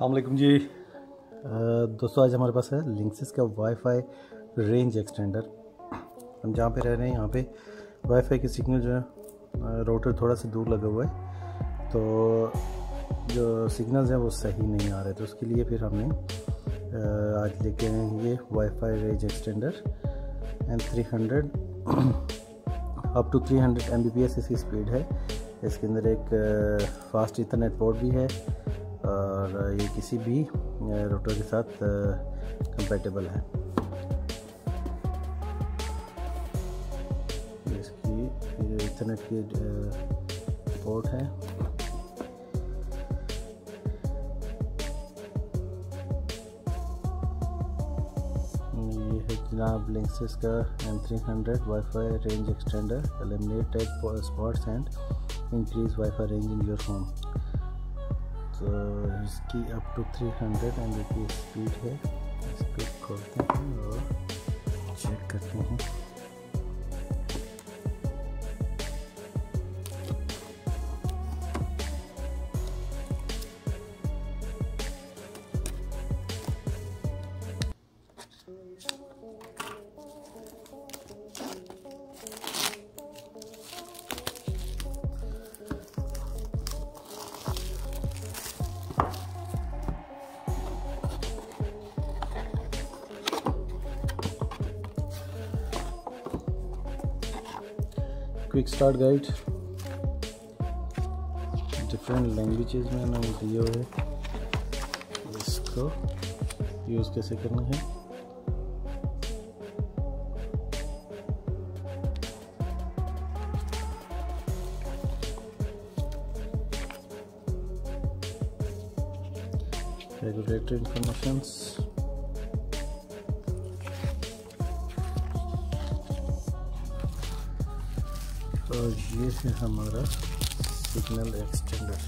अलकुम जी। दोस्तों, आज हमारे पास है लिंक्सिस का वाईफाई रेंज एक्सटेंडर हम जहाँ पे रह रहे हैं, यहाँ पे वाईफाई के सिग्नल जो है रोटर थोड़ा सा दूर लगा हुआ है। तो जो सिग्नल्स हैं, वो सही नहीं आ रहे। तो उसके लिए फिर हमने आज लेके आए हैं ये WiFi range extender M three hundred up to three hundred M B P S इसकी स्पीड है। इसके अंदर एक फास्ट इथरनेट पोर्ट भी है। और ये किसी भी रोटर के साथ कंपेटेबल है। इसकी इथरनेट की पोर्ट है। जनाब लिंक्सिस का M three hundred WiFi range extender eliminate dead spots and increase WiFi range in your home तो इसकी अप टू 300 हंड्रेड एम की स्पीड है। इसको खोलते हैं और चेक करते हैं। Quick start guide different languages में ना दिए हुए इसको यूज़ कैसे करना है? Regulatory informations और ये है हमारा सिग्नल एक्सटेंडर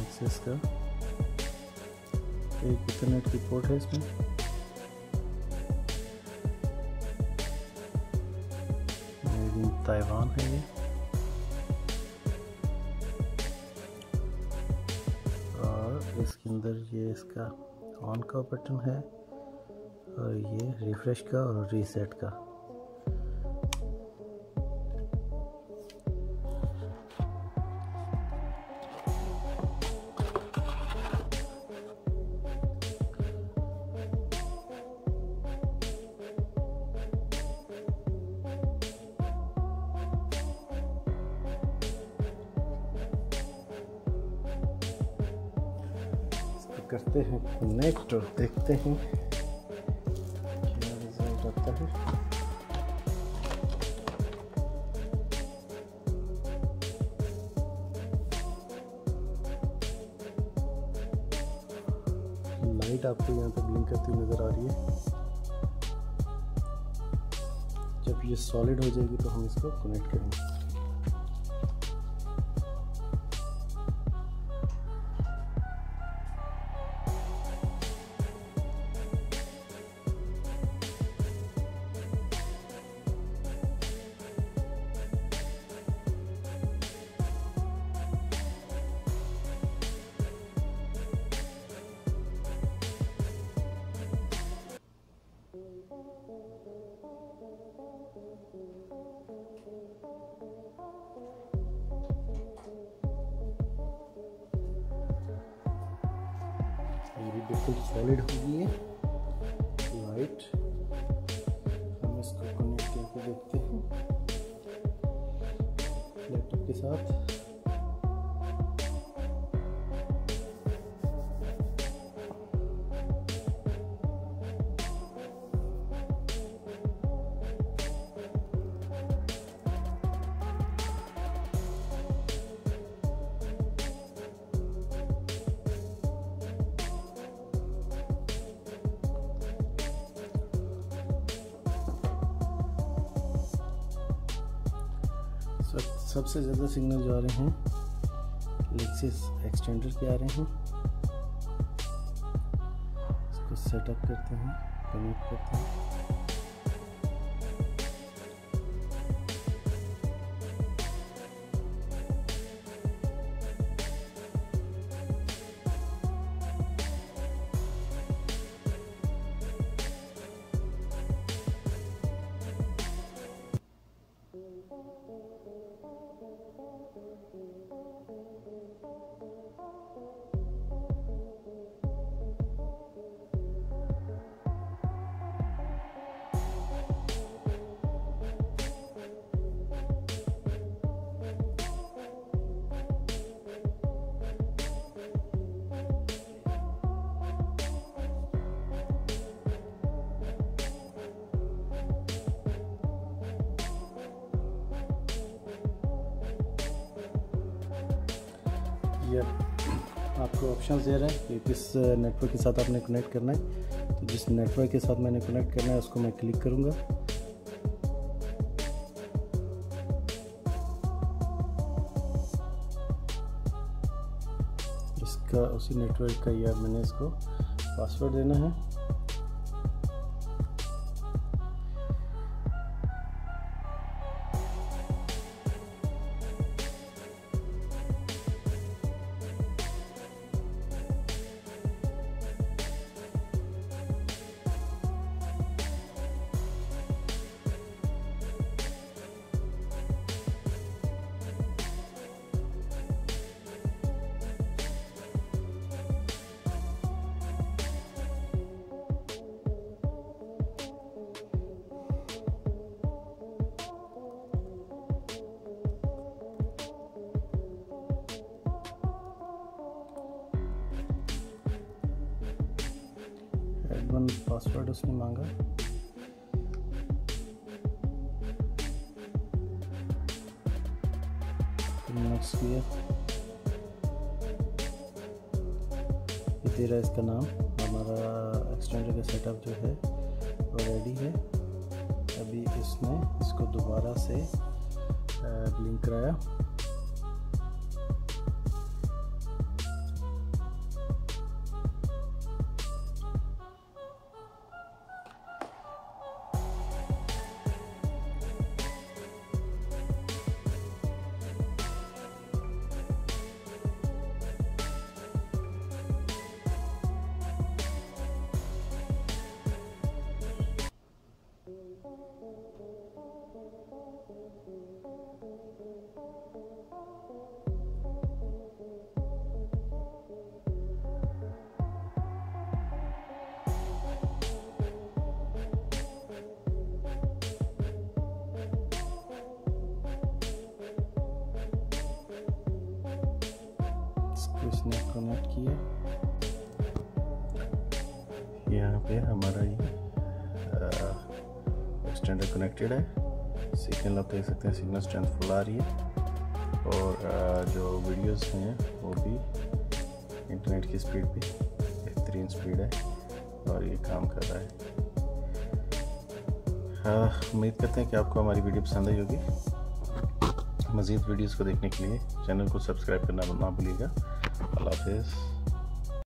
एक्सेस का एक इंटरनेट की पोर्ट है इसमें। ताइवान है ये। और इसके अंदर ये इसका ऑन का बटन है। और ये रिफ्रेश का और रीसेट का। करते हैं कनेक्ट और देखते हैं। लाइट आपको यहाँ पर ब्लिंक करती नज़र आ रही है। जब ये सॉलिड हो जाएगी तो हम इसको कनेक्ट करेंगे। बिल्कुल सॉलिड हो गई है। लाइट हम इसको कनेक्ट करके देखते हैं। लैपटॉप के साथ। सबसे ज़्यादा सिग्नल जो आ रहे हैं लेक्सिस एक्सटेंडर के आ रहे हैं। इसको सेटअप करते हैं कनेक्ट करते हैं। ये आपको ऑप्शन दे रहे हैं कि किस नेटवर्क के साथ आपने कनेक्ट करना है। तो जिस नेटवर्क के साथ मैंने कनेक्ट करना है, उसको मैं क्लिक करूँगा। इसका, उसी नेटवर्क का यह मैंने इसको पासवर्ड देना है। एडवन पासवर्ड उसने मांगा। नेक्स्ट किया। इसका नाम। हमारा एक्सटेंडर का सेटअप जो है, वो रेडी है। अभी इसने इसको दोबारा से ब्लिंक कराया। इसने कनेक्ट किया। यहाँ पे हमारा ये एक्सटेंडर कनेक्टेड है। सिग्नल आप देख सकते हैं सिग्नल स्ट्रेंथ फुल आ रही है। और आ, जो वीडियोस हैं वो भी इंटरनेट की स्पीड भी बेहतरीन स्पीड है और ये काम कर रहा है। उम्मीद करते हैं कि आपको हमारी वीडियो पसंद आई होगी। मज़ीद वीडियोस को देखने के लिए चैनल को सब्सक्राइब करना ना भूलिएगा। I love this.